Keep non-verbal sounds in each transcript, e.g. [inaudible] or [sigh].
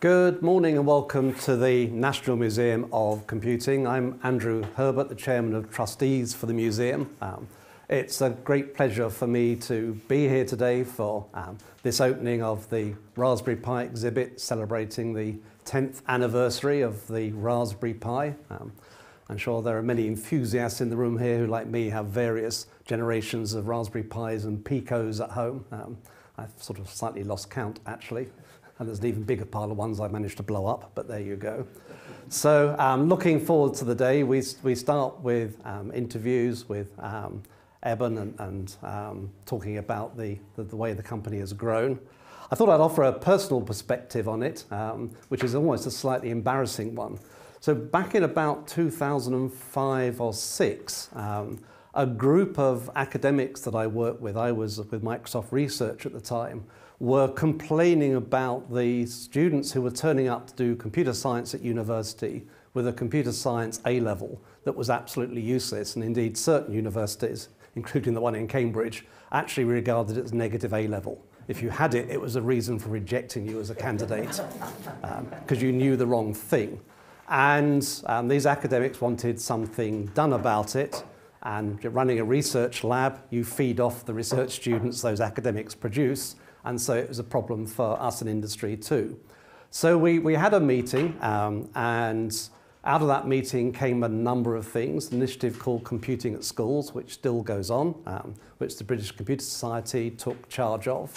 Good morning and welcome to the National Museum of Computing. I'm Andrew Herbert, the Chairman of Trustees for the Museum. Um, it's a great pleasure for me to be here today for um, this opening of the Raspberry Pi exhibit celebrating the 10th anniversary of the Raspberry Pi. Um, I'm sure there are many enthusiasts in the room here who, like me, have various generations of Raspberry Pis and Picos at home. Um, I've sort of slightly lost count, actually and there's an even bigger pile of ones I managed to blow up, but there you go. So um, looking forward to the day, we, we start with um, interviews with um, Eben and, and um, talking about the, the, the, way the company has grown. I thought I'd offer a personal perspective on it, um, which is almost a slightly embarrassing one. So back in about 2005 or six, um, a group of academics that I worked with, I was with Microsoft Research at the time, were complaining about the students who were turning up to do computer science at university with a computer science A level that was absolutely useless. And indeed, certain universities, including the one in Cambridge, actually regarded it as negative A level. If you had it, it was a reason for rejecting you as a candidate because [laughs] um, you knew the wrong thing. And um, these academics wanted something done about it. And running a research lab, you feed off the research students those academics produce and so it was a problem for us in industry too. So we, we had a meeting, um, and out of that meeting came a number of things, an initiative called Computing at Schools, which still goes on, um, which the British Computer Society took charge of.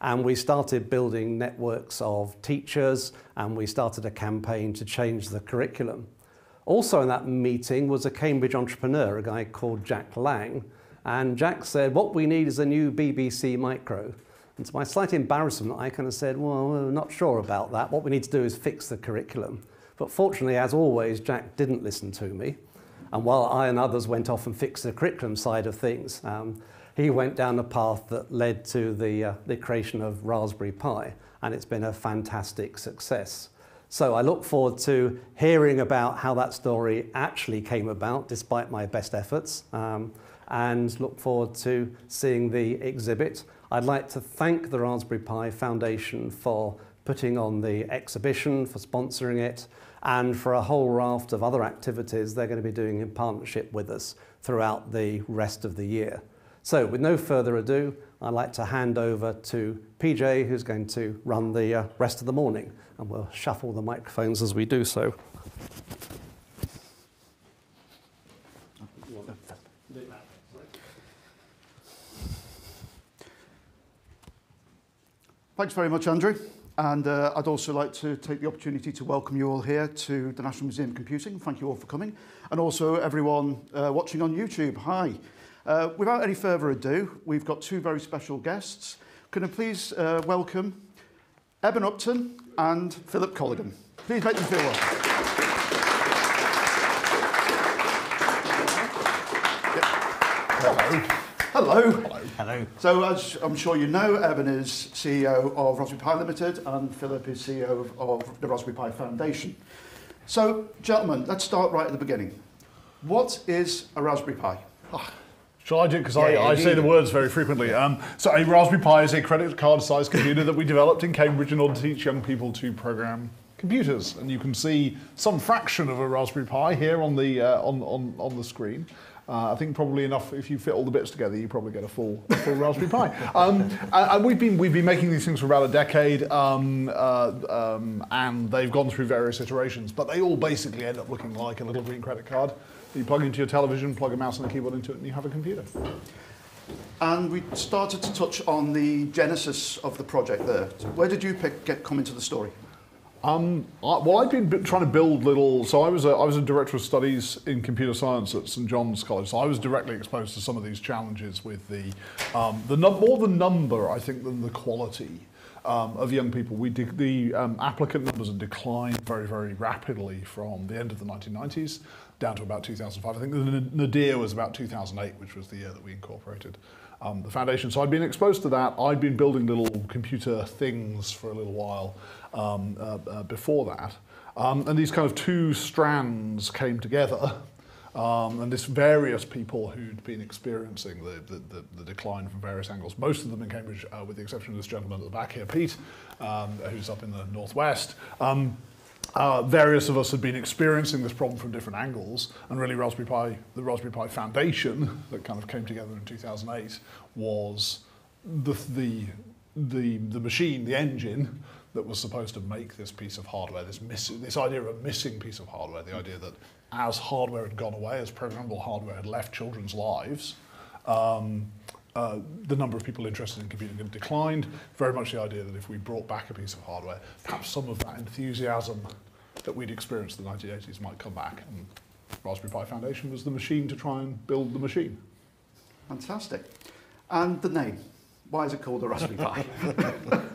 And we started building networks of teachers, and we started a campaign to change the curriculum. Also in that meeting was a Cambridge entrepreneur, a guy called Jack Lang. And Jack said, what we need is a new BBC Micro. And to my slight embarrassment, I kind of said, well, we're not sure about that. What we need to do is fix the curriculum. But fortunately, as always, Jack didn't listen to me. And while I and others went off and fixed the curriculum side of things, um, he went down a path that led to the, uh, the creation of Raspberry Pi, and it's been a fantastic success. So I look forward to hearing about how that story actually came about, despite my best efforts, um, and look forward to seeing the exhibit. I'd like to thank the Raspberry Pi Foundation for putting on the exhibition, for sponsoring it, and for a whole raft of other activities they're going to be doing in partnership with us throughout the rest of the year. So with no further ado, I'd like to hand over to PJ, who's going to run the uh, rest of the morning, and we'll shuffle the microphones as we do so. Thanks very much, Andrew. And uh, I'd also like to take the opportunity to welcome you all here to the National Museum of Computing. Thank you all for coming. And also everyone uh, watching on YouTube. Hi. Uh, without any further ado, we've got two very special guests. Can I please uh, welcome Eben Upton and Philip Colligan. Please make them feel welcome. Hello. Hello. Hello. So, as I'm sure you know, Eben is CEO of Raspberry Pi Limited and Philip is CEO of, of the Raspberry Pi Foundation. So, gentlemen, let's start right at the beginning. What is a Raspberry Pi? Oh. Shall I do? Because yeah, I, I say the words very frequently. Um, so a Raspberry Pi is a credit card sized computer that we developed in Cambridge in order to teach young people to program computers. And you can see some fraction of a Raspberry Pi here on the, uh, on, on, on the screen. Uh, I think probably enough, if you fit all the bits together, you probably get a full, a full Raspberry Pi. [laughs] Um, and we've been, we've been making these things for about a decade, um, uh, um, and they've gone through various iterations, but they all basically end up looking like a little green credit card. You plug into your television, plug a mouse and a keyboard into it, and you have a computer. And we started to touch on the genesis of the project there. Where did you pick, get come into the story? Um, I, well, I've been trying to build little. So I was a, I was a director of studies in computer science at St John's College. So I was directly exposed to some of these challenges with the um, the more the number I think than the quality um, of young people. We the um, applicant numbers have declined very very rapidly from the end of the 1990s down to about 2005. I think the nadir was about 2008, which was the year that we incorporated um, the foundation. So I'd been exposed to that. I'd been building little computer things for a little while um, uh, uh, before that. Um, and these kind of two strands came together Um, and this various people who'd been experiencing the, the, the, the, decline from various angles, most of them in Cambridge, uh, with the exception of this gentleman at the back here, Pete, um, who's up in the northwest. Um, uh, various of us had been experiencing this problem from different angles, and really Raspberry Pi, the Raspberry Pi Foundation that kind of came together in 2008 was the, the, the, the machine, the engine that was supposed to make this piece of hardware, this, miss, this idea of a missing piece of hardware, the idea that as hardware had gone away, as programmable hardware had left children's lives, um, uh, the number of people interested in computing had declined. Very much the idea that if we brought back a piece of hardware, perhaps some of that enthusiasm that we'd experienced in the 1980s might come back. And Raspberry Pi Foundation was the machine to try and build the machine. Fantastic. And the name, why is it called the Raspberry Pi? [laughs]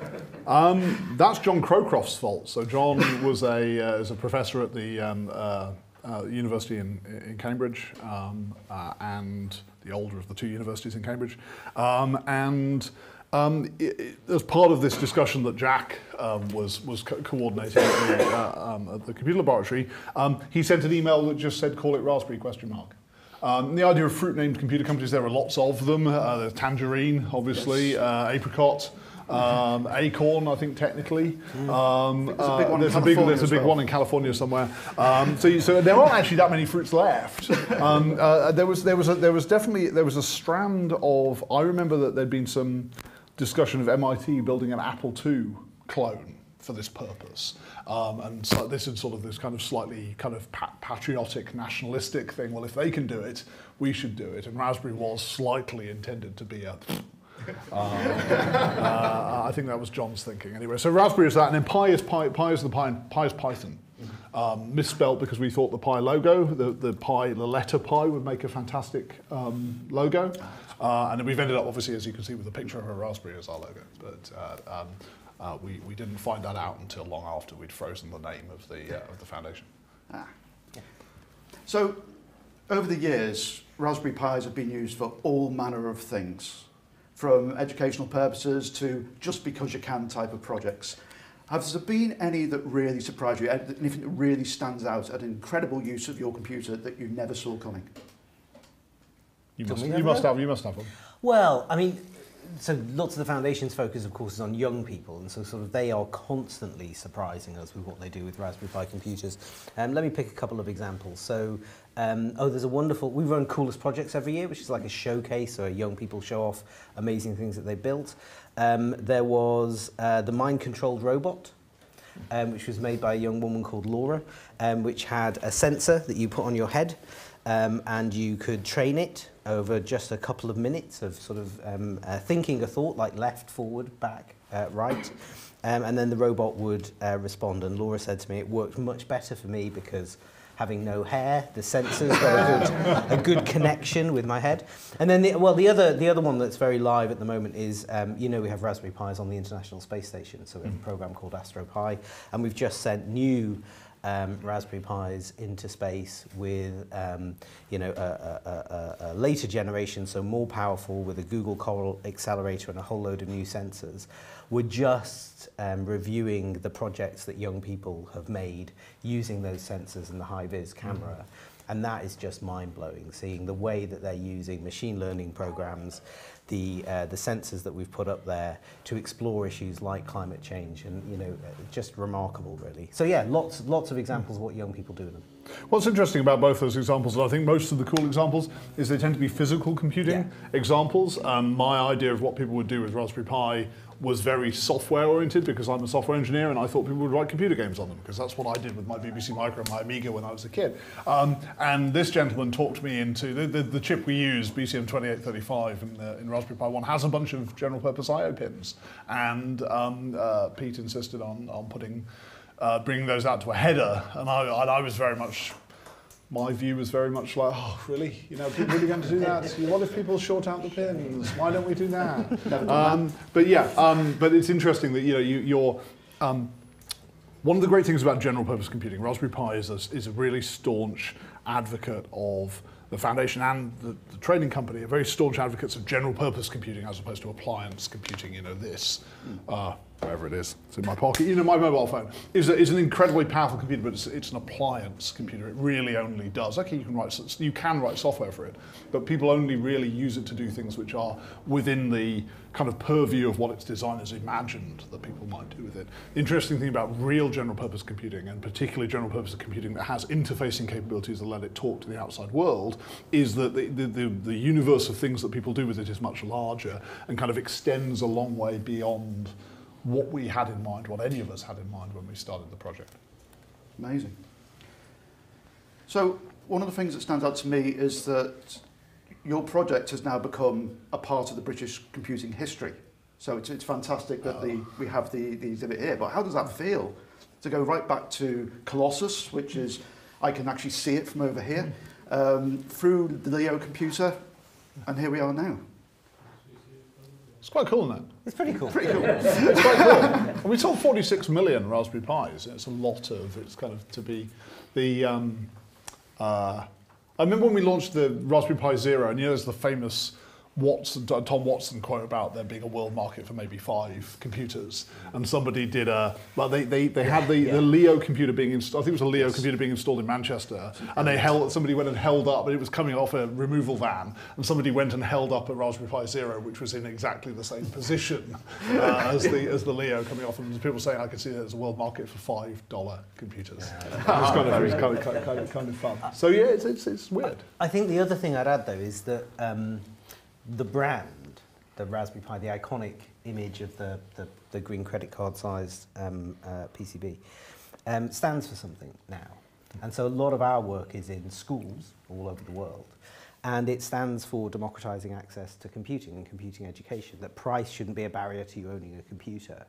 um, that's John Crowcroft's fault. So John was a, uh, is a professor at the um, uh, uh, university in, in Cambridge um, uh, and the older of the two universities in Cambridge. Um, and um, it, it, as part of this discussion that Jack um, was, was co coordinating at the, uh, um, at the computer laboratory, um, he sent an email that just said, call it Raspberry question mark. Um, the idea of fruit-named computer companies, there are lots of them. Uh, there's Tangerine, obviously, yes. uh, Apricot, um, Acorn, I think technically. Um, there's a big one, there's a big, there's a big well. one in California somewhere. Um, so, you, so there aren't actually that many fruits left. [laughs] Um, uh, there was there was a, there was definitely there was a strand of. I remember that there'd been some discussion of MIT building an Apple II clone for this purpose. Um, and so this is sort of this kind of slightly kind of pa patriotic, nationalistic thing. Well, if they can do it, we should do it. And Raspberry was slightly intended to be a uh, I think that was John's thinking. Anyway, so Raspberry is that, and then Pi is Pi, Pi is the Pi, Pi is Python. Um, misspelt because we thought the Pi logo, the, the Pi, the letter Pi would make a fantastic um, logo. Uh, and we've ended up, obviously, as you can see, with a picture of a Raspberry as our logo. But uh, um, uh, we, we didn't find that out until long after we'd frozen the name of the, uh, of the foundation. Ah. So, over the years, Raspberry Pis have been used for all manner of things from educational purposes to just because you can type of projects. Have there been any that really surprised you, anything that really stands out, an incredible use of your computer that you never saw coming? You must, you must have, you must have one. Well, I mean, so lots of the foundation's focus, of course, is on young people, and so sort of they are constantly surprising us with what they do with Raspberry Pi computers. Um, let me pick a couple of examples. So, um, oh, there's a wonderful, we run Coolest Projects every year, which is like a showcase where young people show off amazing things that they built. Um, there was uh, the mind-controlled robot, um, which was made by a young woman called Laura, um, which had a sensor that you put on your head, um, and you could train it over just a couple of minutes of sort of um, uh, thinking a thought like left, forward, back, uh, right. And then the robot would uh, respond. And Laura said to me, it worked much better for me because having no hair, the sensors got a good, a good connection with my head. And then, the, well, the other, the other one that's very live at the moment is, um, you know, we have Raspberry Pis on the International Space Station, so we have a mm. program called AstroPi, and we've just sent new um, Raspberry Pis into space with, um, you know, a, a, a, a later generation, so more powerful with a Google Coral accelerator and a whole load of new sensors. We're just um, reviewing the projects that young people have made using those sensors and the high-vis camera. Mm -hmm. And that is just mind-blowing, seeing the way that they're using machine learning programs the, uh, the sensors that we've put up there to explore issues like climate change and, you know, uh, just remarkable really. So yeah, lots, lots of examples of what young people do with them. What's interesting about both those examples, and I think most of the cool examples, is they tend to be physical computing yeah. examples. Um, my idea of what people would do with Raspberry Pi was very software oriented because I'm a software engineer and I thought people would write computer games on them because that's what I did with my BBC Micro and my Amiga when I was a kid. Um, and this gentleman talked me into the, the, the chip we use, BCM2835 in, uh, in Raspberry Pi 1, has a bunch of general purpose I.O. pins. And um, uh, Pete insisted on, on putting, uh, bringing those out to a header and I, I was very much my view was very much like, oh, really? You know, people really going to do that? [laughs] what if people short out the pins? Why don't we do that? Um, but yeah, um, but it's interesting that you know you, you're. Um, one of the great things about general purpose computing, Raspberry Pi is a, is a really staunch advocate of the foundation and the, the trading company are very staunch advocates of general purpose computing as opposed to appliance computing, you know, this. Uh, wherever it is, it's in my pocket, you know, my mobile phone, is, a, is an incredibly powerful computer, but it's, it's an appliance computer. It really only does. Okay, you can write you can write software for it, but people only really use it to do things which are within the kind of purview of what its designers imagined that people might do with it. The interesting thing about real general purpose computing, and particularly general purpose computing that has interfacing capabilities that let it talk to the outside world, is that the, the, the, the universe of things that people do with it is much larger and kind of extends a long way beyond what we had in mind, what any of us had in mind when we started the project. Amazing. So one of the things that stands out to me is that your project has now become a part of the British computing history. So it's, it's fantastic that the, we have the, the exhibit here, but how does that feel? To go right back to Colossus, which is, I can actually see it from over here, um, through the Leo computer, and here we are now. It's quite cool, isn't it? It's pretty cool. Pretty cool. it's quite cool. And we sold 46 million Raspberry Pis. It's a lot of, it's kind of to be the, um, uh, I remember when we launched the Raspberry Pi Zero, and you know, there's the famous Watson, Tom Watson quote about there being a world market for maybe five computers. And somebody did a, well, they, they, they had the, yeah. the Leo computer being installed, I think it was a Leo yes. computer being installed in Manchester. And they held, somebody went and held up, but it was coming off a removal van. And somebody went and held up a Raspberry Pi Zero, which was in exactly the same position uh, as, the, as the Leo coming off. And people saying, I could see there's a world market for $5 computers. Yeah. it was, kind of, it kind, of, kind, of, kind of fun. So yeah, it's, it's, it's weird. I think the other thing I'd add, though, is that um, the brand, the Raspberry Pi, the iconic image of the, the, the green credit card sized um, uh, PCB, um, stands for something now. And so a lot of our work is in schools all over the world. And it stands for democratizing access to computing and computing education, that price shouldn't be a barrier to you owning a computer.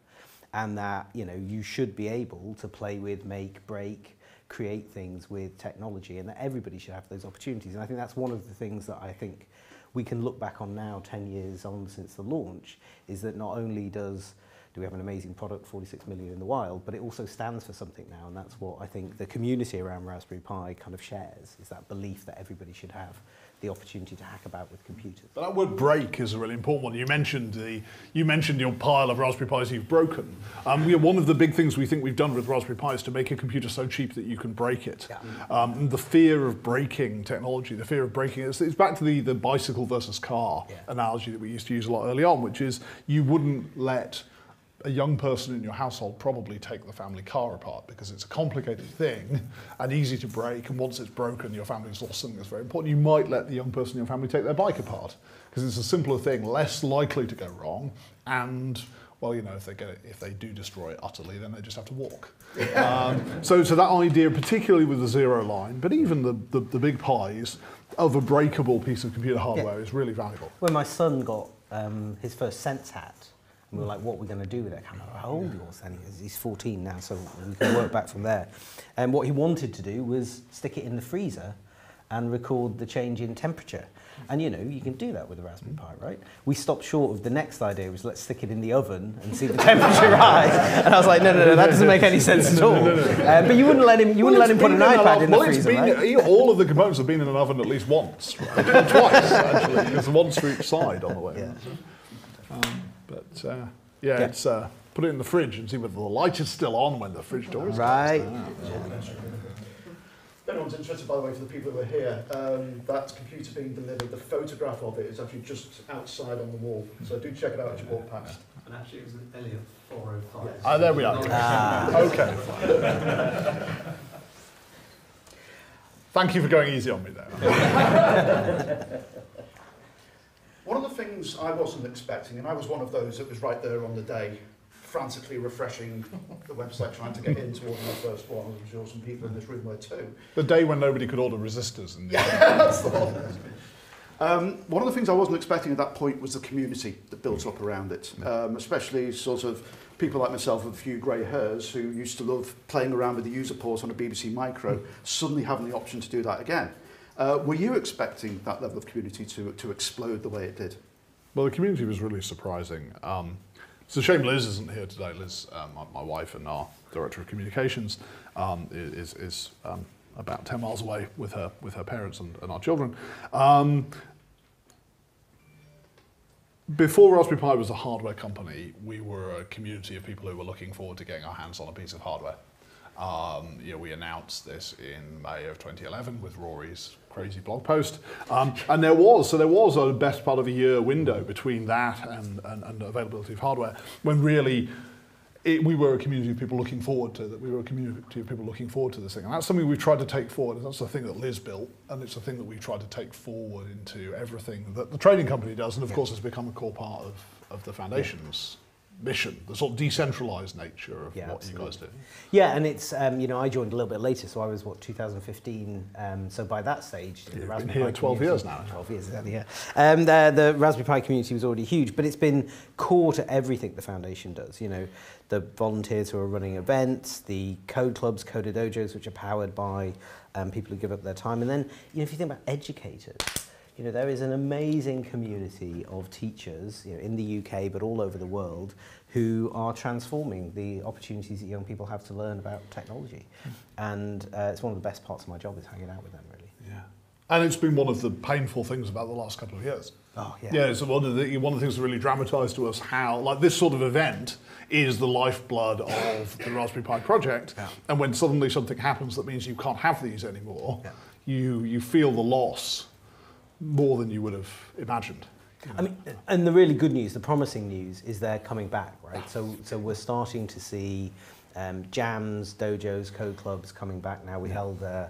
And that you know you should be able to play with, make, break, create things with technology, and that everybody should have those opportunities. And I think that's one of the things that I think we can look back on now 10 years on since the launch is that not only does do we have an amazing product, 46 million in the wild, but it also stands for something now, and that's what I think the community around Raspberry Pi kind of shares, is that belief that everybody should have the opportunity to hack about with computers. But that word break is a really important one. You mentioned the you mentioned your pile of Raspberry Pis you've broken. Um, we, one of the big things we think we've done with Raspberry Pi is to make a computer so cheap that you can break it. Yeah. Um, the fear of breaking technology, the fear of breaking it, it's back to the, the bicycle versus car yeah. analogy that we used to use a lot early on, which is you wouldn't let a young person in your household probably take the family car apart because it's a complicated thing and easy to break. And once it's broken, your family's lost something that's very important. You might let the young person in your family take their bike apart because it's a simpler thing, less likely to go wrong. And well, you know, if they get it, if they do destroy it utterly, then they just have to walk. um, so, so that idea, particularly with the zero line, but even the, the, the big pies of a breakable piece of computer hardware yeah. is really valuable. When my son got um, his first Sense hat, and we were like, what are we going to do with that I how old he was then. He's 14 now, so we can work back from there. And what he wanted to do was stick it in the freezer and record the change in temperature. And you know, you can do that with a Raspberry Pi, right? We stopped short of the next idea was let's stick it in the oven and see the [laughs] temperature rise. And I was like, no, no, no, that doesn't make any sense at all. Uh, but you wouldn't let him, you well, wouldn't let him put an iPad in, the well, freezer, been, right? All of the components have been in an oven at least once, right? [laughs] twice actually. There's once for each side on the way. Yeah. Um, but uh, yeah, yeah, it's uh, put it in the fridge and see whether the light is still on when the fridge door is right. closed. If anyone's interested, by the way, for the people who are here, um, that computer being delivered, the photograph of it is actually just outside on the wall. So do check it out as you walk past. And actually, it was an Elliott 405. Yes. Ah, there we are. Ah. okay. [laughs] Thank you for going easy on me there. [laughs] One of the things I wasn't expecting, and I was one of those that was right there on the day, frantically refreshing the website, trying to get in to order my first one. I'm sure some people in this room were too. The day when nobody could order resistors. The yeah, [laughs] that's the one. Um, one of the things I wasn't expecting at that point was the community that built up around it, um, especially sort of people like myself with a few grey hairs who used to love playing around with the user port on a BBC Micro, suddenly having the option to do that again. Uh, were you expecting that level of community to, to explode the way it did? Well, the community was really surprising. Um, it's a shame Liz isn't here today. Liz, um, my, wife and our director of communications, um, is, is um, about 10 miles away with her, with her parents and, and our children. Um, Before Raspberry Pi was a hardware company, we were a community of people who were looking forward to getting our hands on a piece of hardware. Um, you know, we announced this in May of 2011 with Rory's crazy blog post. Um, and there was, so there was a best part of a year window between that and, and, and availability of hardware when really it, we were a community of people looking forward to that. We were a community of people looking forward to this thing. And that's something we've tried to take forward. And that's the thing that Liz built. And it's the thing that we've tried to take forward into everything that the trading company does. And of yeah. course, it's become a core part of, of the foundation's mission, the sort of decentralized nature of yeah, what absolutely. you guys do. Yeah, and it's, um, you know, I joined a little bit later, so I was, what, 2015, um, so by that stage... Yeah, the Raspberry been here Pi 12 years now. 12 years, exactly, yeah. Um, the, the Raspberry Pi community was already huge, but it's been core to everything the foundation does, you know, the volunteers who are running events, the code clubs, code dojos, which are powered by um, people who give up their time, and then, you know, if you think about educators, you know, there is an amazing community of teachers you know, in the UK but all over the world who are transforming the opportunities that young people have to learn about technology. Mm. And uh, it's one of the best parts of my job is hanging out with them, really. Yeah. And it's been one of the painful things about the last couple of years. Oh, yeah. Yeah, so one of the, one of the things that really dramatised to us how, like, this sort of event is the lifeblood of the Raspberry Pi project. Yeah. And when suddenly something happens that means you can't have these anymore, yeah. you, you feel the loss more than you would have imagined. I mean, and the really good news, the promising news, is they're coming back, right? So, so we're starting to see um, jams, dojos, code clubs coming back now. We yeah. held uh,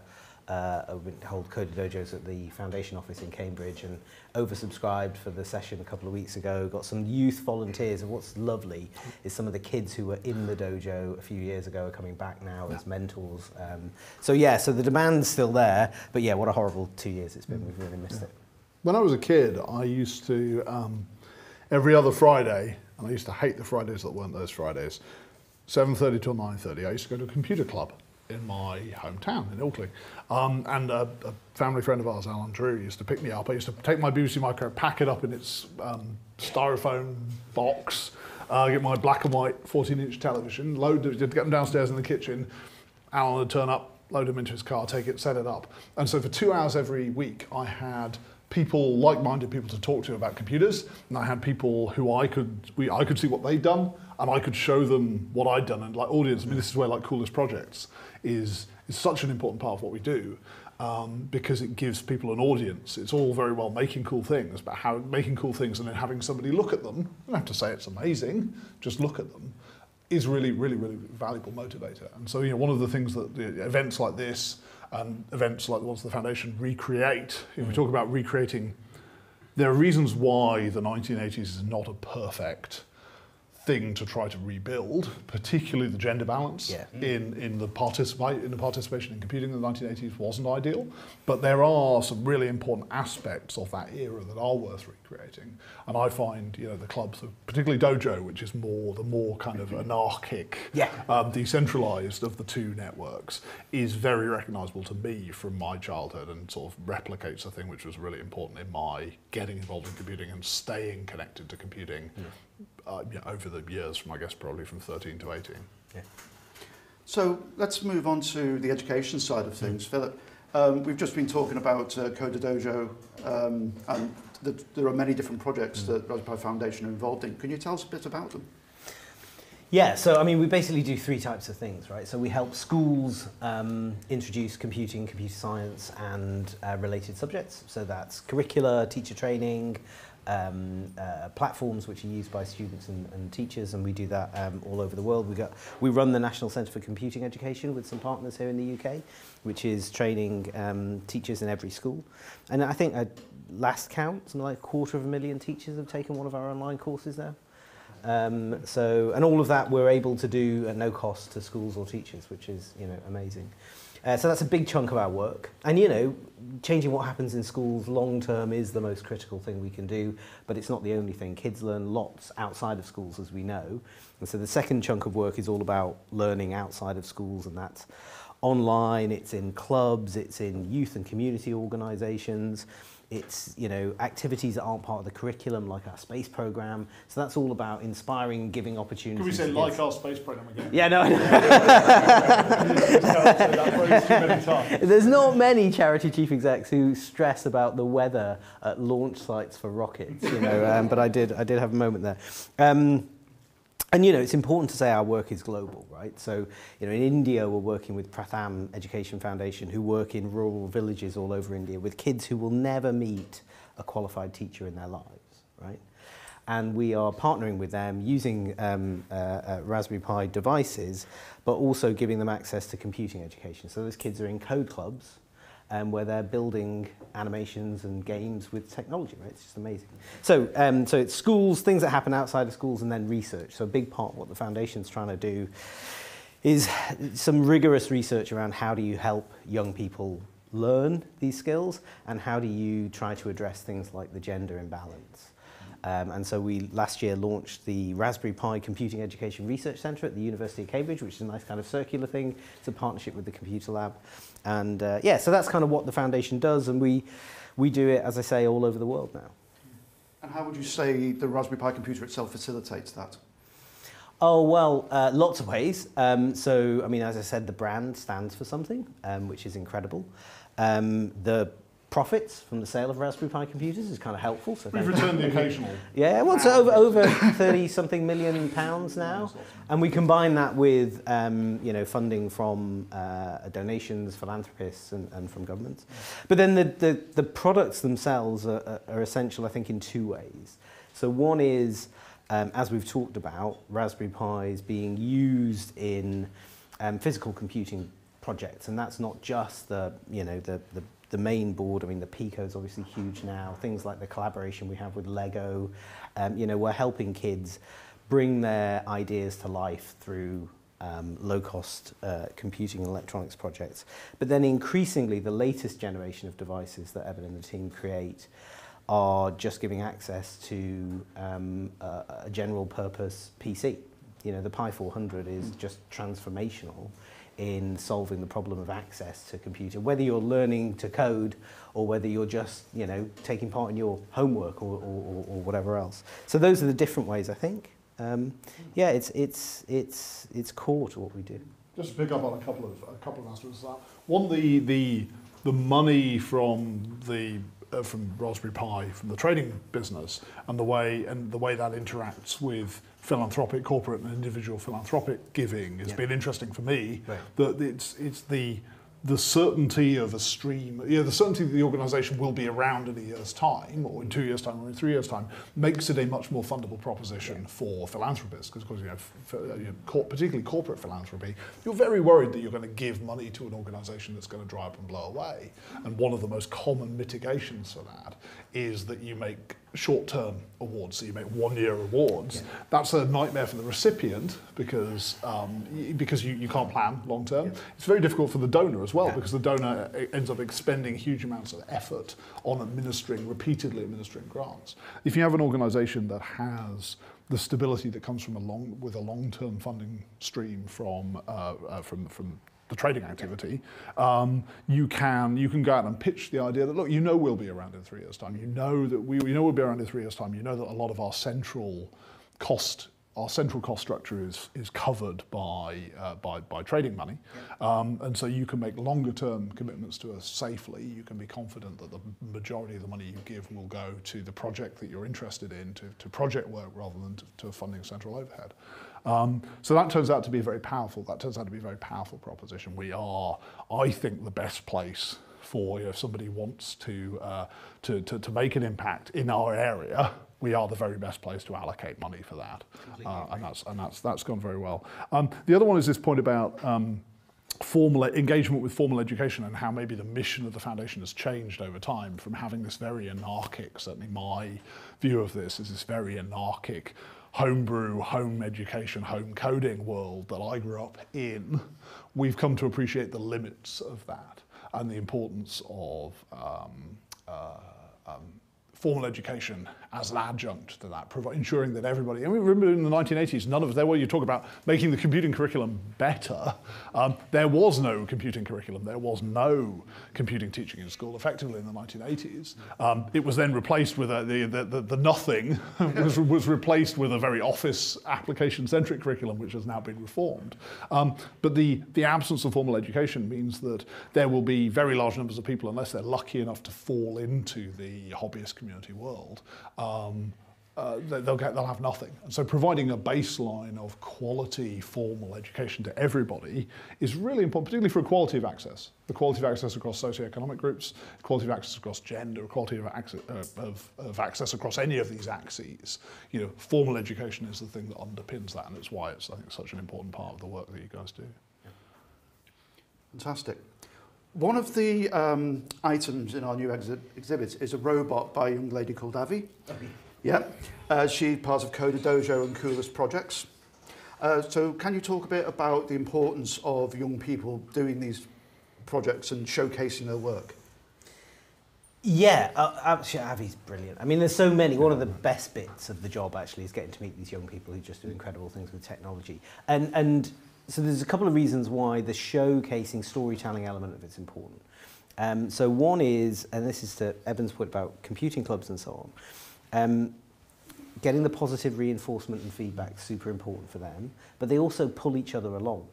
uh, hold code dojos at the foundation office in Cambridge and oversubscribed for the session a couple of weeks ago. Got some youth volunteers, and what's lovely is some of the kids who were in the dojo a few years ago are coming back now yeah. as mentors. Um, so yeah, so the demand's still there, but yeah, what a horrible two years it's been. Mm. We've really missed yeah. it. When I was a kid, I used to, um, every other Friday, and I used to hate the Fridays that weren't those Fridays, 7.30 till 9.30, I used to go to a computer club in my hometown in Ilkley. Um, and a, a, family friend of ours, Alan Drew, used to pick me up. I used to take my BBC Micro, pack it up in its um, styrofoam box, uh, get my black and white 14-inch television, load it, get them downstairs in the kitchen. Alan would turn up, load them into his car, take it, set it up. And so for two hours every week, I had people, like-minded people to talk to about computers, and I had people who I could, we, I could see what they'd done, and I could show them what I'd done, and like audience, I mean, this is where like coolest projects is, is such an important part of what we do, um, because it gives people an audience. It's all very well making cool things, but how making cool things and then having somebody look at them, you don't have to say it's amazing, just look at them, is really, really, really valuable motivator. And so, you know, one of the things that events like this, and events like the ones the foundation recreate. Know, we mm. talk about recreating. There are reasons why the 1980s is not a perfect thing to try to rebuild, particularly the gender balance yeah. in, in, the participa- in the participation in computing in the 1980s wasn't ideal. But there are some really important aspects of that era that are worth recreating. And I find, you know, the clubs, particularly Dojo, which is more the more kind of anarchic, yeah. um, decentralized of the two networks, is very recognizable to me from my childhood and sort of replicates a thing which was really important in my getting involved in computing and staying connected to computing. Yeah uh, yeah, over the years from, I guess, probably from 13 to 18. Yeah. So let's move on to the education side of things. Mm. Philip, um, we've just been talking about uh, CoderDojo um, and the, there are many different projects mm. that Raspberry Foundation are involved in. Can you tell us a bit about them? Yeah, so I mean, we basically do three types of things, right? So we help schools um, introduce computing, computer science, and uh, related subjects. So that's curricula, teacher training, um, uh, platforms which are used by students and, and teachers, and we do that um, all over the world. We, got, we run the National Centre for Computing Education with some partners here in the UK, which is training um, teachers in every school. And I think at last count, something like a quarter of a million teachers have taken one of our online courses now. Um, so, and all of that we're able to do at no cost to schools or teachers, which is, you know, amazing. Uh, so that's a big chunk of our work. And you know, changing what happens in schools long term is the most critical thing we can do, but it's not the only thing. Kids learn lots outside of schools, as we know. And so the second chunk of work is all about learning outside of schools, and that's online, it's in clubs, it's in youth and community organisations. It's you know activities that aren't part of the curriculum, like our space program. So that's all about inspiring, giving opportunities. Can we say like our space program again? Yeah, no. I know. that phrase too many times. There's not many charity chief execs who stress about the weather at launch sites for rockets, you know. Um, but I did, I did have a moment there. Um, and you know, it's important to say our work is global, right? So, you know, in India, we're working with Pratham Education Foundation, who work in rural villages all over India with kids who will never meet a qualified teacher in their lives, right? And we are partnering with them using um, uh, uh, Raspberry Pi devices, but also giving them access to computing education. So those kids are in code clubs, um, where they're building animations and games with technology, right? It's just amazing. So, um, so it's schools, things that happen outside of schools, and then research. So a big part of what the foundation's trying to do is some rigorous research around how do you help young people learn these skills, and how do you try to address things like the gender imbalance. Um, and so we last year launched the Raspberry Pi Computing Education Research Centre at the University of Cambridge, which is a nice kind of circular thing. It's a partnership with the Computer Lab. And uh, yeah, so that's kind of what the foundation does. And we, we do it, as I say, all over the world now. And how would you say the Raspberry Pi computer itself facilitates that? Oh, well, uh, lots of ways. Um, so, I mean, as I said, the brand stands for something, um, which is incredible. Um, the profits from the sale of Raspberry Pi computers is kind of helpful. So We've returned the occasional. Yeah, well, it's over over thirty something million pounds now, and we combine that with um, you know funding from uh, donations, philanthropists, and, and from governments. But then the the, the products themselves are, are, are essential, I think, in two ways. So one is, um, as we've talked about, Raspberry Pis being used in um, physical computing projects, and that's not just the you know the the the main board, I mean, the Pico is obviously huge now, things like the collaboration we have with Lego. Um, you know, we're helping kids bring their ideas to life through um, low-cost uh, computing and electronics projects. But then increasingly, the latest generation of devices that Evan and the team create are just giving access to um, a, a general purpose PC. You know, the Pi 400 is hmm. just transformational in solving the problem of access to computer, whether you're learning to code or whether you're just, you know, taking part in your homework or, or, or whatever else. So those are the different ways, I think. Um, yeah, it's, it's, it's, it's core to what we do. Just to pick up on a couple of, a couple of aspects of that. One, the, the, the money from the uh, from Raspberry Pi, from the trading business, and the way and the way that interacts with philanthropic, corporate, and individual philanthropic giving has Yeah. been interesting for me. Right. That it's it's the the certainty of a stream, you know, the certainty that the organisation will be around in a year's time, or in two years' time, or in three years' time, makes it a much more fundable proposition for philanthropists. Because, of course, you know, f- f- you know, cor- particularly corporate philanthropy, you're very worried that you're going to give money to an organisation that's going to dry up and blow away. And one of the most common mitigations for that is that you make short-term awards, so you make one-year awards. That's a nightmare for the recipient because um, because you, you can't plan long-term. It's very difficult for the donor as well Yeah. because the donor uh, ends up expending huge amounts of effort on administering, repeatedly administering grants. If you have an organisation that has the stability that comes from a long with a long-term funding stream from uh, uh, from from the trading activity, um, you can you can go out and pitch the idea that look, you know we'll be around in three years' time. You know that we you know we'll be around in three years' time. You know that a lot of our central cost our central cost structure is is covered by uh, by by trading money, um, and so you can make longer term commitments to us safely. You can be confident that the majority of the money you give will go to the project that you're interested in, to, to project work rather than to, to funding central overhead. Um, so that turns out to be very powerful. That turns out to be a very powerful proposition. We are, I think, the best place for you know, if somebody wants to, uh, to, to, to make an impact in our area, we are the very best place to allocate money for that. Uh, and that's, and that's, that's gone very well. Um, the other one is this point about um, formal engagement with formal education and how maybe the mission of the foundation has changed over time from having this very anarchic, certainly my view of this is this very anarchic homebrew, home education, home coding world that I grew up in. We've come to appreciate the limits of that and the importance of um, uh, um, formal education as an adjunct to that, ensuring that everybody, and we remember in the 1980s, none of us, there were, you talk about making the computing curriculum better, um, there was no computing curriculum, there was no computing teaching in school effectively in the 1980s. Um, it was then replaced with a, the, the, the, the nothing, [laughs] was, was replaced with a very office application-centric curriculum, which has now been reformed. Um, but the, the absence of formal education means that there will be very large numbers of people, unless they're lucky enough to fall into the hobbyist community world, um, uh, they'll, get, they'll have nothing. And so providing a baseline of quality formal education to everybody is really important, particularly for equality of access. The quality of access across socioeconomic groups, quality of access across gender, quality of access, uh, of, of access across any of these axes. You know, formal education is the thing that underpins that, and it's why it's, I think, such an important part of the work that you guys do. Fantastic. One of the um, items in our new exhi- exhibit is a robot by a young lady called Avi. Yeah. Uh, she's part of CoderDojo and Coolest projects. Uh, so can you talk a bit about the importance of young people doing these projects and showcasing their work? Yeah, uh, actually, Avi's brilliant. I mean, there's so many. One of the best bits of the job actually is getting to meet these young people who just do incredible things with technology. And and so there's a couple of reasons why the showcasing storytelling element of it's important. Um, so one is, and this is to Evan's point about computing clubs and so on, um, getting the positive reinforcement and feedback super important for them, but they also pull each other along.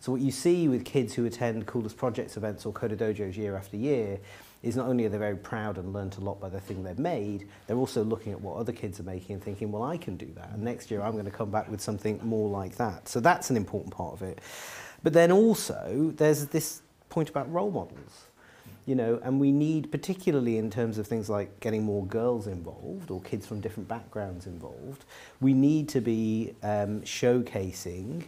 So what you see with kids who attend Coolest Projects events or Coda Dojos year after year is not only are they very proud and learnt a lot by the thing they've made, they're also looking at what other kids are making and thinking, well, I can do that. And next year I'm going to come back with something more like that. So that's an important part of it. But then also there's this point about role models. You know, and we need, particularly in terms of things like getting more girls involved or kids from different backgrounds involved, we need to be um, showcasing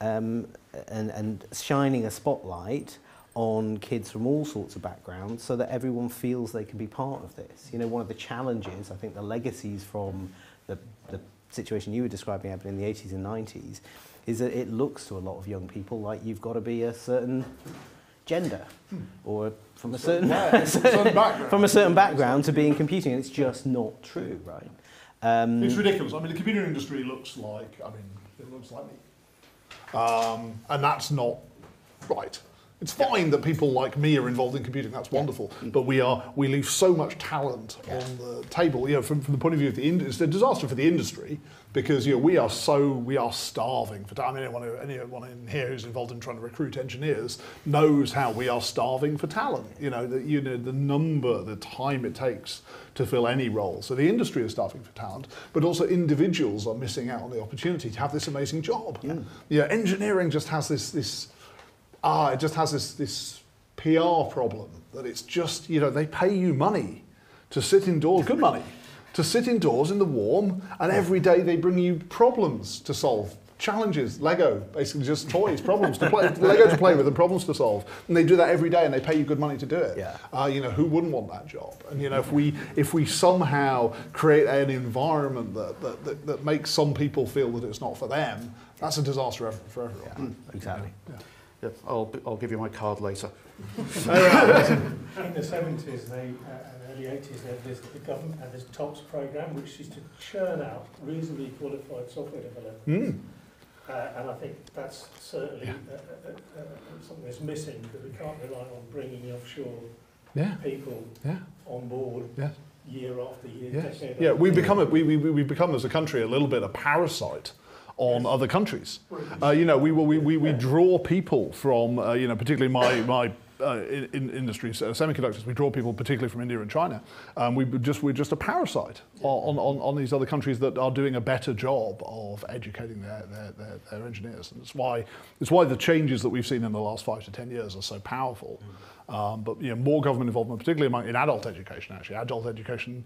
um, and, and shining a spotlight on kids from all sorts of backgrounds so that everyone feels they can be part of this. You know, one of the challenges, I think the legacies from the, the situation you were describing, Eben, in the 80s and 90s, is that it looks to a lot of young people like you've got to be a certain gender or from a certain, [laughs] from a certain background to be in computing, and it's just not true, right? Um, It's ridiculous. I mean, the computer industry looks like, I mean, it looks like me. Um, and that's not right. It's fine that people like me are involved in computing. That's wonderful. But we are we leave so much talent on the table. You know, from, from the point of view of the industry, it's a disaster for the industry because you know we are so we are starving for. talent. I mean, anyone, who- anyone in here who's involved in trying to recruit engineers knows how we are starving for talent. You know, the, you know the number, the time it takes to fill any role. So the industry is starving for talent, but also individuals are missing out on the opportunity to have this amazing job. Yeah, engineering just has this this ah, it just has this this PR problem that it's just you know they pay you money to sit indoors, good money, to sit indoors in the warm, and every day they bring you problems to solve. Challenges, Lego, basically just toys, problems to play, [laughs] Lego to play with and problems to solve, and they do that every day, and they pay you good money to do it. Yeah. Uh, you know, who wouldn't want that job? And you know, if we if we somehow create an environment that that, that, that makes some people feel that it's not for them, that's a disaster for everyone. exactly. Yeah, I'll, I'll give you my card later. [laughs] In the 70s they, uh, and early 80s, there- there's the government had this TOPS program, which is to churn out reasonably qualified software developers. Mm. Uh, and I think that's certainly uh, uh, uh, uh, something that's missing because we can't rely on bringing offshore Yeah, people yeah, on board yeah. year after year, Yes. decade Yeah, after we year. become a, we, we, we become as a country a little bit a parasite on other countries. Uh, you know, we, we, we, we draw people from, uh, you know, particularly my, my uh, in, in industry, so semiconductors, we draw people particularly from India and China. Um, we just we're just a parasite on, on, on these other countries that are doing a better job of educating their, their, their, their engineers. And it's why, it's why the changes that we've seen in the last five to 10 years are so powerful. Um, but you know, more government involvement, particularly among, in adult education, actually. Adult education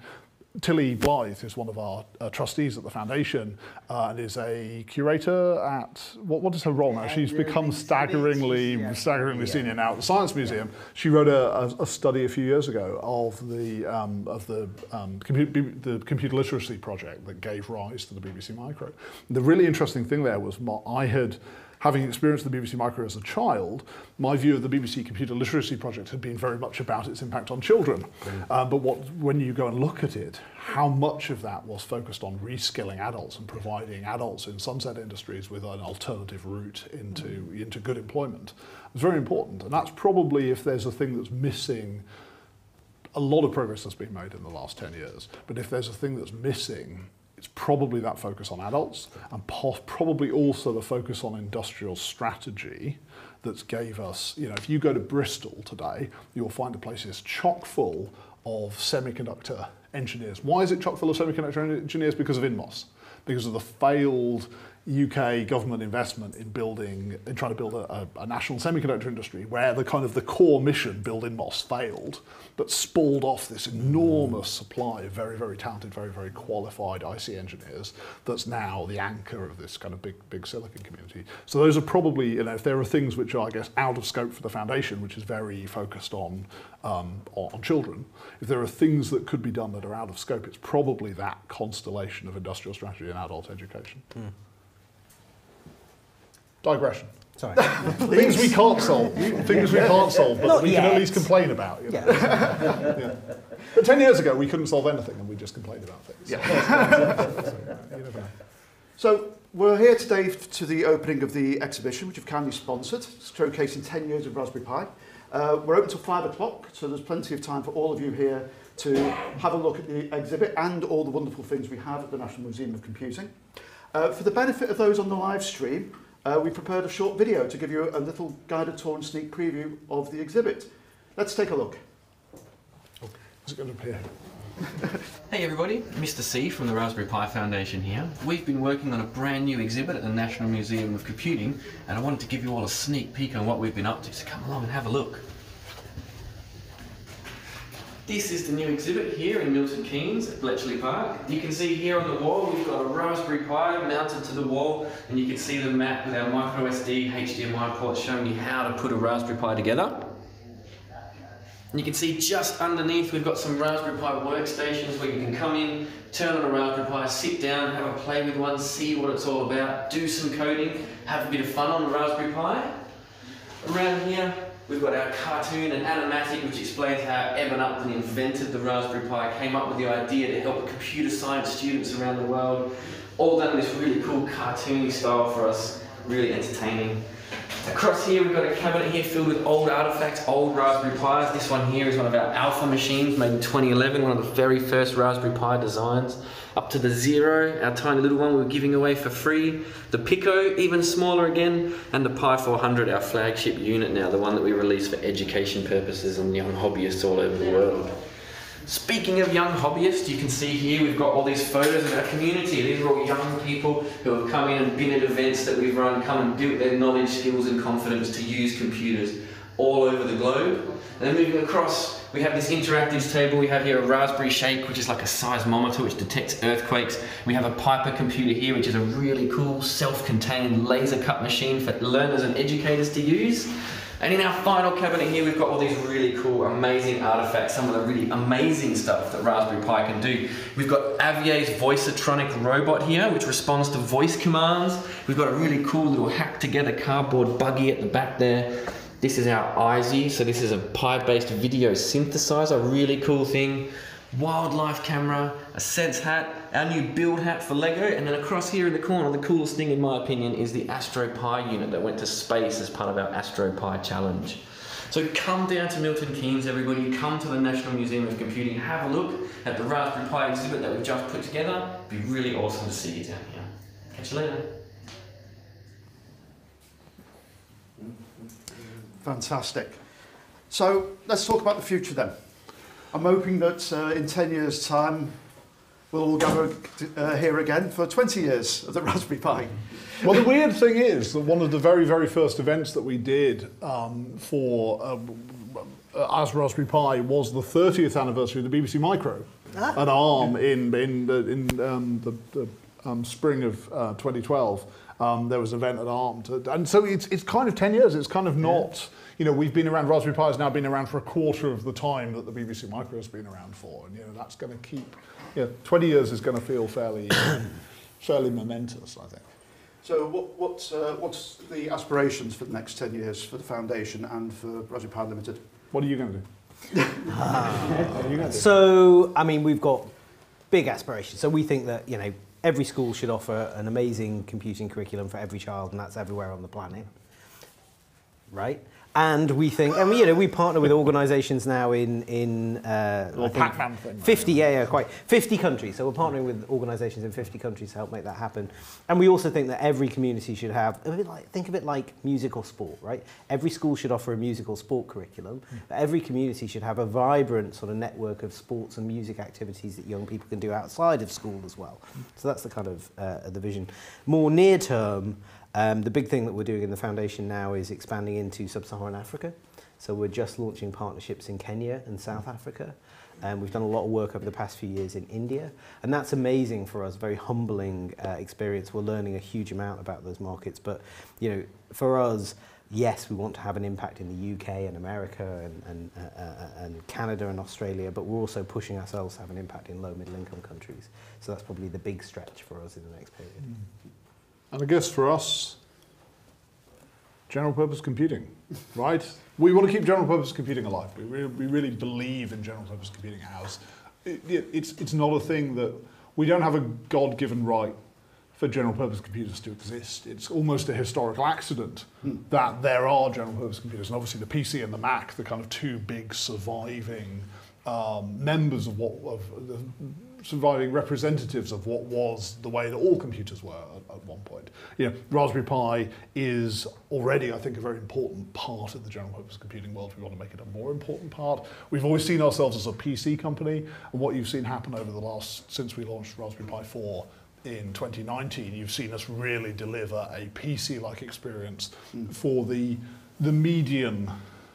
Tilly Blyth is one of our uh, trustees at the foundation uh, and is a curator at what, what is her role now? She's become staggeringly staggeringly senior now at the Science Museum. She wrote a, a, a study a few years ago of the um, of the um, compu- the computer literacy project that gave rise to the BBC Micro. The really interesting thing there was I had having experienced the BBC Micro as a child, my view of the BBC Computer Literacy Project had been very much about its impact on children. Mm. Uh, but what, when you go and look at it, how much of that was focused on reskilling adults and providing adults in sunset industries with an alternative route into, mm. into good employment was very important. And that's probably, if there's a thing that's missing, a lot of progress has been made in the last 10 years. But if there's a thing that's missing, it's probably that focus on adults and probably also the focus on industrial strategy that's gave us, you know, if you go to Bristol today, you'll find a place that's chock full of semiconductor engineers. Why is it chock full of semiconductor engineers? Because of INMOS, because of the failed UK government investment in building, in trying to build a, a, a, national semiconductor industry, where the kind of the core mission, building INMOS, failed, but spalled off this enormous supply of very, very talented, very, very qualified IC engineers. That's now the anchor of this kind of big, big silicon community. So those are probably, you know, if there are things which are, I guess, out of scope for the foundation, which is very focused on um, on children, if there are things that could be done that are out of scope, it's probably that constellation of industrial strategy and adult education. Mm. Digression. Sorry. [laughs] things we can't solve. Things we can't solve, but Not we yet. can at least complain about. You know? yeah. [laughs] yeah. But 10 years ago, we couldn't solve anything and we just complained about things. Yeah. [laughs] so, we're here today to the opening of the exhibition, which you've kindly sponsored, showcasing 10 years of Raspberry Pi. Uh, we're open till 5 o'clock, so there's plenty of time for all of you here to have a look at the exhibit and all the wonderful things we have at the National Museum of Computing. Uh, for the benefit of those on the live stream, uh, we prepared a short video to give you a little guided tour and sneak preview of the exhibit. Let's take a look. Is it going to appear? [laughs] hey everybody, Mr. C from the Raspberry Pi Foundation here. We've been working on a brand new exhibit at the National Museum of Computing and I wanted to give you all a sneak peek on what we've been up to, so come along and have a look. This is the new exhibit here in Milton Keynes at Bletchley Park. You can see here on the wall we've got a Raspberry Pi mounted to the wall and you can see the map with our micro SD HDMI port showing you how to put a Raspberry Pi together. And you can see just underneath we've got some Raspberry Pi workstations where you can come in, turn on a Raspberry Pi, sit down, have a play with one, see what it's all about, do some coding, have a bit of fun on a Raspberry Pi. Around here We've got our cartoon and animatic, which explains how Eben Upton invented the Raspberry Pi, came up with the idea to help computer science students around the world. All done in this really cool cartoony style for us, really entertaining. Across here, we've got a cabinet here filled with old artifacts, old Raspberry Pis. This one here is one of our alpha machines made in 2011, one of the very first Raspberry Pi designs up to the Zero, our tiny little one we were giving away for free, the Pico, even smaller again, and the Pi 400, our flagship unit now, the one that we release for education purposes and young hobbyists all over the world. Speaking of young hobbyists, you can see here we've got all these photos of our community. These are all young people who have come in and been at events that we've run, come and built their knowledge, skills and confidence to use computers all over the globe. And then moving across we have this interactive table. We have here a Raspberry Shake, which is like a seismometer which detects earthquakes. We have a Piper computer here, which is a really cool self-contained laser cut machine for learners and educators to use. And in our final cabinet here, we've got all these really cool, amazing artifacts, some of the really amazing stuff that Raspberry Pi can do. We've got Avier's Voiceatronic robot here, which responds to voice commands. We've got a really cool little hacked together cardboard buggy at the back there. This is our IZY, so this is a Pi-based video synthesizer, really cool thing. Wildlife camera, a Sense hat, our new build hat for Lego, and then across here in the corner, the coolest thing in my opinion is the Astro Pi unit that went to space as part of our Astro Pi challenge. So come down to Milton Keynes, everybody. Come to the National Museum of Computing. Have a look at the Raspberry Pi exhibit that we've just put together. It'd be really awesome to see you down here. Catch you later. Fantastic. So let's talk about the future then. I'm hoping that uh, in 10 years' time, we'll all gather uh, here again for 20 years of the [laughs] Raspberry Pi. Well, the weird thing is that one of the very, very first events that we did um, for uh, as Raspberry Pi was the 30th anniversary of the BBC Micro ah. at ARM in, in, in um, the, the um, spring of uh, 2012 um, there was an event at ARM. To, and so it's, it's kind of 10 years. It's kind of not, yeah. you know, we've been around, Raspberry Pi has now been around for a quarter of the time that the BBC Micro has been around for. And, you know, that's going to keep, yeah, 20 years is going to feel fairly, [coughs] fairly momentous, I think. So what, what, uh, what's the aspirations for the next 10 years for the foundation and for Raspberry Pi Limited? What are you going to do? [laughs] what are you going to do? So, I mean, we've got big aspirations. So we think that, you know, every school should offer an amazing computing curriculum for every child, and that's everywhere on the planet. Right? And we think, and we, you know, we partner with organisations now in in uh, Little I think Pac-Man thing. 50, yeah, yeah, quite 50 countries. So we're partnering with organisations in 50 countries to help make that happen. And we also think that every community should have a bit like think of it like music or sport, right? Every school should offer a musical sport curriculum, but every community should have a vibrant sort of network of sports and music activities that young people can do outside of school as well. So that's the kind of uh, the vision. More near term. Um, the big thing that we're doing in the foundation now is expanding into sub-Saharan Africa. So we're just launching partnerships in Kenya and South Africa. And we've done a lot of work over the past few years in India. And that's amazing for us, very humbling uh, experience. We're learning a huge amount about those markets. But, you know, for us, yes, we want to have an impact in the UK and America and, and, uh, uh, and Canada and Australia, but we're also pushing ourselves to have an impact in low middle income countries. So that's probably the big stretch for us in the next period. And I guess for us, general purpose computing, right? We want to keep general purpose computing alive. We really, we really believe in general purpose computing as it, it, it's, it's not a thing that we don't have a God given right for general purpose computers to exist. It's almost a historical accident that there are general purpose computers. And obviously the PC and the Mac, the kind of two big surviving um, members of what of the surviving representatives of what was the way that all computers were at, at one point. You know, Raspberry Pi is already, I think, a very important part of the general purpose computing world. We want to make it a more important part. We've always seen ourselves as a PC company, and what you've seen happen over the last since we launched Raspberry Pi 4 in 2019, you've seen us really deliver a PC-like experience hmm. for the the median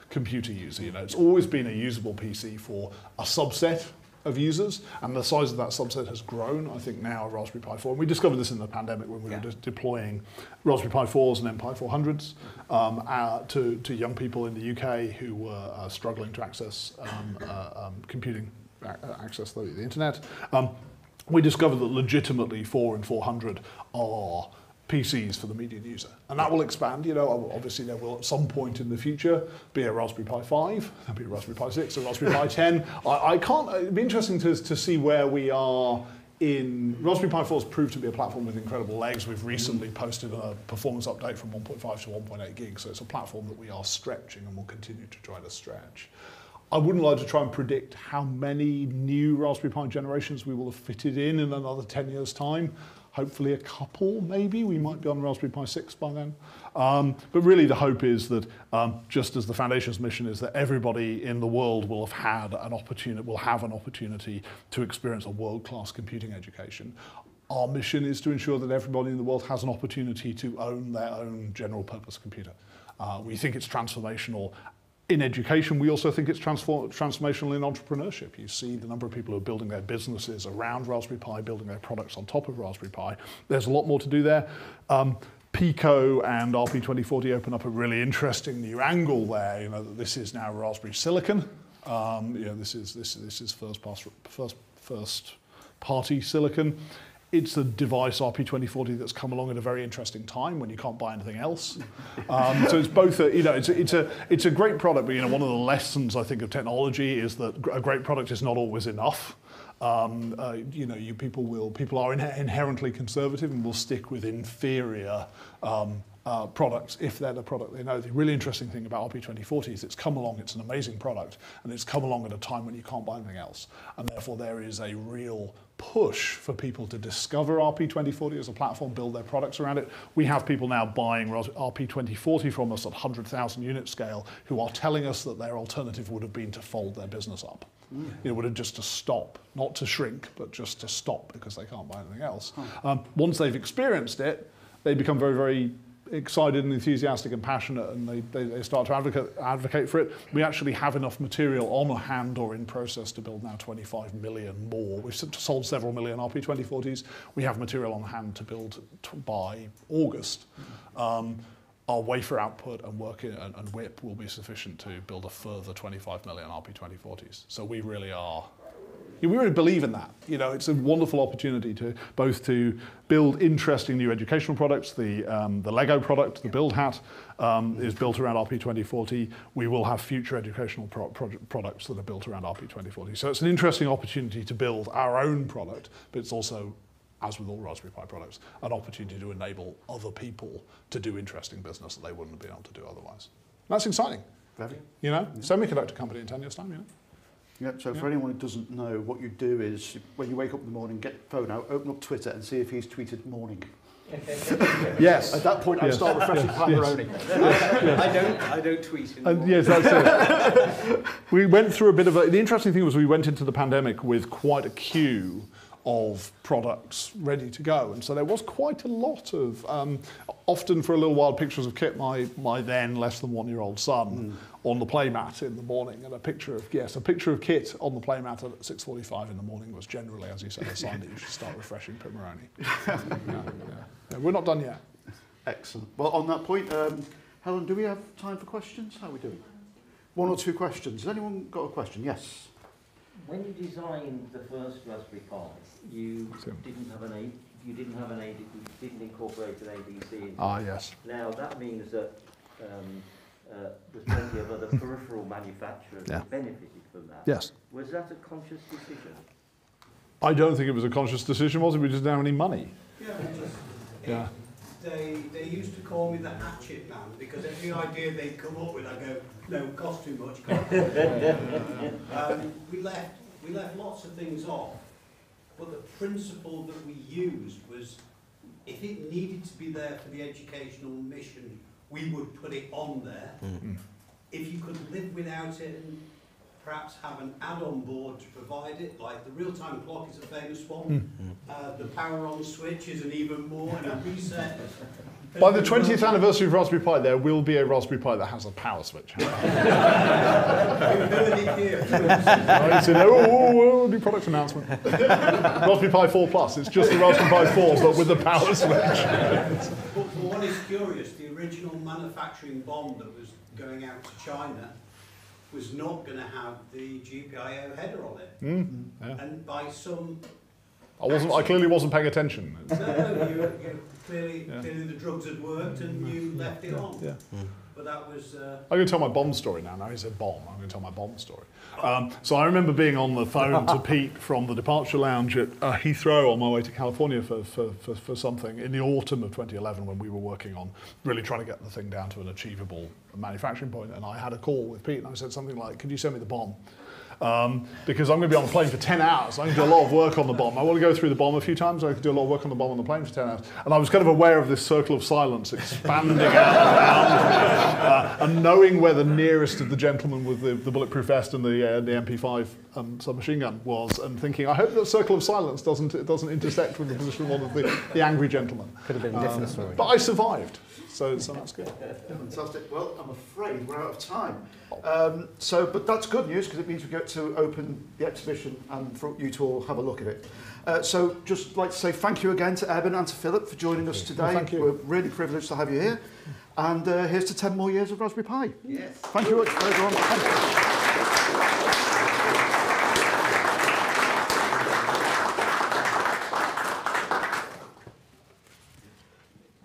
computer user. You know, it's always been a usable PC for a subset of users, and the size of that subset has grown. I think now Raspberry Pi 4. And we discovered this in the pandemic when we Yeah. were deploying Raspberry Pi 4s and then Pi 400s um, uh, to, to young people in the UK who were uh, struggling to access um, uh, um, computing, a- access the, the internet. Um, we discovered that legitimately 4 and 400 are PCs for the median user. And that will expand, you know, obviously there will at some point in the future be a Raspberry Pi 5, there'll [laughs] be a Raspberry Pi 6, a Raspberry Pi 10. I, I can't, it'd be interesting to, to see where we are in, Raspberry Pi 4 has proved to be a platform with incredible legs. We've recently mm. posted a performance update from 1.5 to 1.8 gigs, so it's a platform that we are stretching and will continue to try to stretch. I wouldn't like to try and predict how many new Raspberry Pi generations we will have fitted in in another 10 years' time. Hopefully a couple, maybe. We might be on Raspberry Pi 6 by then. Um, but really the hope is that um, just as the Foundation's mission is that everybody in the world will have had an opportunity, will have an opportunity to experience a world-class computing education. Our mission is to ensure that everybody in the world has an opportunity to own their own general purpose computer. Uh, we think it's transformational in education, we also think it's transform, transformational in entrepreneurship. You see the number of people who are building their businesses around Raspberry Pi, building their products on top of Raspberry Pi. There's a lot more to do there. Um, Pico and RP2040 open up a really interesting new angle there. You know that this is now Raspberry Silicon. Um, you know this is this this is first pass, first first party silicon. It's a device RP2040 that's come along at a very interesting time when you can't buy anything else. [laughs] Um, so it's both a, you know it's a, it's a it's a great product, but you know one of the lessons I think of technology is that a great product is not always enough. Um, uh, you know, you people will people are in, inherently conservative and will stick with inferior um, uh, products if they're the product they know. The really interesting thing about RP2040 is it's come along, it's an amazing product, and it's come along at a time when you can't buy anything else, and therefore there is a real push for people to discover RP2040 as a platform, build their products around it. We have people now buying RP2040 from us at 100,000 unit scale who are telling us that their alternative would have been to fold their business up. It would have just to stop, not to shrink, but just to stop because they can't buy anything else. Um, once they've experienced it, they become very, very excited and enthusiastic and passionate and they, they, they start to advocate, advocate for it. We actually have enough material on hand or in process to build now 25 million more. We've sold several million RP2040s. We have material on hand to build by August. Um, our wafer output and work in, and, and WIP will be sufficient to build a further 25 million RP2040s. So we really are we really believe in that. You know, it's a wonderful opportunity to both to build interesting new educational products. The um, the Lego product, the Build Hat, um, is built around RP 2040. We will have future educational pro- products that are built around RP 2040. So it's an interesting opportunity to build our own product, but it's also as with all Raspberry Pi products, an opportunity to enable other people to do interesting business that they wouldn't have been able to do otherwise. And that's exciting. Very. You know, semiconductor company in 10 years' time, you know. Yeah, so for anyone who doesn't know, what you do is when you wake up in the morning, get your phone out, open up Twitter and see if he's tweeted morning. [laughs] Yes. At that point, I'd Yes. start refreshing Yes. Pimoroni. I don't. I don't tweet anymore. And yes, that's it. we went through a bit of a. The interesting thing was we went into the pandemic with quite a queue of products ready to go, and so there was quite a lot of. Um, often for a little while, pictures of Kit, my my then less than one year old son, on the playmat in the morning, and a picture of yes, a picture of Kit on the playmat at 6:45 in the morning was generally, as you said, a sign that you should start refreshing Pimoroni. yeah, [laughs] yeah. Yeah, we're not done yet. Excellent. Well, on that point, um, Helen, do we have time for questions? How are we doing? One or two questions. Has anyone got a question? Yes. When you designed the first Raspberry Pi, you So- didn't have an A, you didn't have an AD, you didn't incorporate an ADC. into Ah, it. yes. Now that means that um, uh, there's plenty of other peripheral manufacturers Yeah. that benefited from that. Yes. Was that a conscious decision? I don't think it was a conscious decision, was it? We just didn't have any money. Yeah, just, Yeah. They, they used to call me the hatchet man because every idea they'd come up with, I go, no, cost too much. [laughs] Um, we left, we left lots of things off, but the principle that we used was if it needed to be there for the educational mission, we would put it on there. Mm. If you could live without it and perhaps have an add-on board to provide it, like the real-time clock is a famous one. Uh, the power on switch is an even more, and a reset. By the 20th anniversary of Raspberry Pi, there will be a Raspberry Pi that has a power switch. We've heard it here. Right, so, oh, oh, oh, new product announcement. Raspberry Pi 4 Plus. It's just the Raspberry Pi 4, but with the power switch. But, but what is curious, the original manufacturing bomb that was going out to China was not going to have the GPIO header on it. Mm, yeah. And by some, I wasn't. I clearly wasn't paying attention. no, no, you, you clearly, Yeah. clearly the drugs had worked and you left it on. Yeah. But that was, uh, I'm going to tell my bomb story now. Now he said bomb. I'm going to tell my bomb story. Um, so I remember being on the phone to [laughs] Pete from the departure lounge at uh, Heathrow on my way to California for, for, for, for something in the autumn of 2011 when we were working on really trying to get the thing down to an achievable manufacturing point. And I had a call with Pete and I said something like, could you send me the bomb? Um, because I'm going to be on the plane for 10 hours. I can do a lot of work on the bomb. I want to go through the bomb a few times. I could do a lot of work on the bomb on the plane for 10 hours. And I was kind of aware of this circle of silence expanding out around uh, and knowing where the nearest of the gentleman with the, the bulletproof vest and the, uh, the MP5 um, submachine gun was, and thinking, I hope that circle of silence doesn't, doesn't intersect with the position of one of the, the angry gentlemen. Could have been a different story. But I survived. So, so that's good. Fantastic. Well, I'm afraid we're out of time. Um, so, but that's good news because it means we get to open the exhibition and for you to all have a look at it. Uh, so, just like to say thank you again to Eben and to Philip for joining us today. Well, thank you. We're really privileged to have you here. And uh, here's to 10 more years of Raspberry Pi. yes. Thank you very much, everyone. Thank you.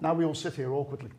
Now we all sit here awkwardly.